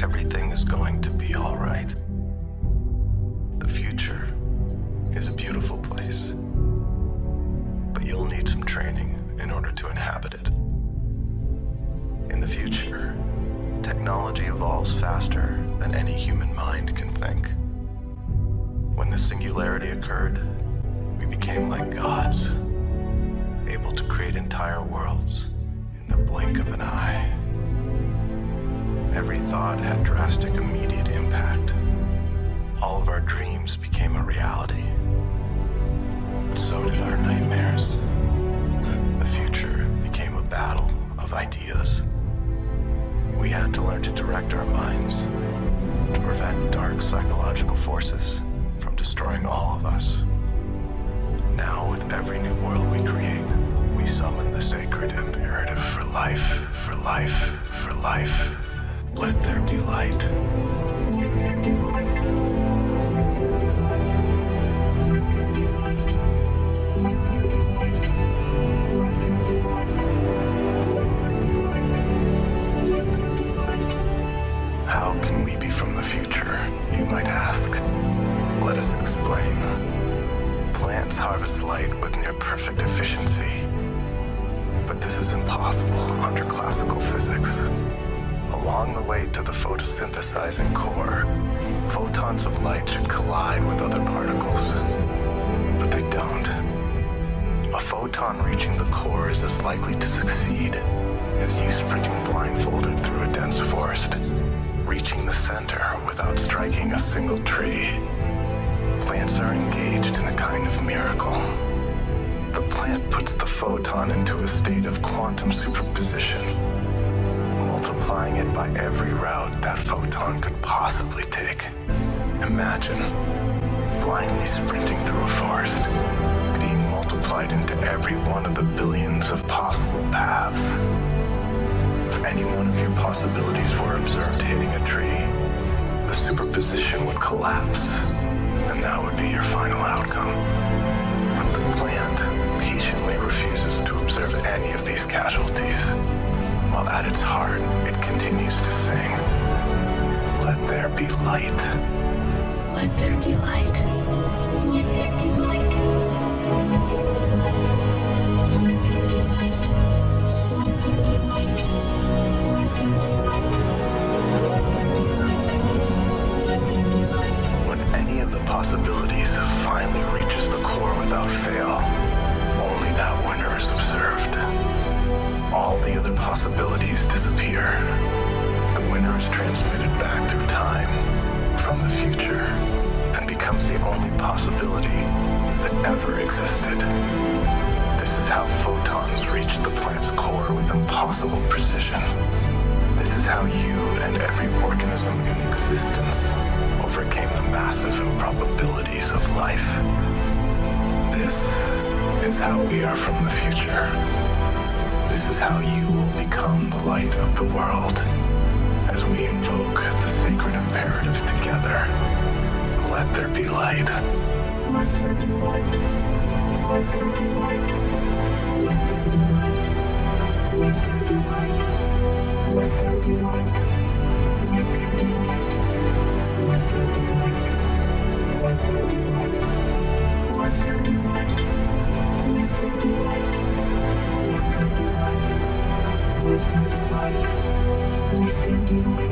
Everything is going to be alright. The future is a beautiful place, but you'll need some training in order to inhabit it. In the future, technology evolves faster than any human mind can think. When the singularity occurred, we became like gods, able to create entire worlds in the blink of an eye. Every thought had drastic immediate impact. All of our dreams became a reality. But so did our nightmares. The future became a battle of ideas. We had to learn to direct our minds to prevent dark psychological forces from destroying all of us. Now, with every new world we create, we summon the sacred imperative for life, for life, for life. Let there be light. How can we be from the future, you might ask? Let us explain. Plants harvest light with near perfect efficiency. But this is impossible under classical physics. Along the way to the photosynthesizing core, photons of light should collide with other particles. But they don't. A photon reaching the core is as likely to succeed as you sprinting blindfolded through a dense forest, reaching the center without striking a single tree. Plants are engaged in a kind of miracle. The plant puts the photon into a state of quantum superposition, multiplying it by every route that photon could possibly take. Imagine blindly sprinting through a forest, being multiplied into every one of the billions of possible paths. If any one of your possibilities were observed hitting a tree, the superposition would collapse, and that would be your final outcome. But the plant patiently refuses to observe any of these casualties, while at its heart it continues to sing, Let there be light. Let there be light. Precision. This is how you and every organism in existence overcame the massive improbabilities of life. This is how we are from the future. This is how you will become the light of the world as we invoke the sacred imperative together. Let there be light. Let there be light. Let there be light. you.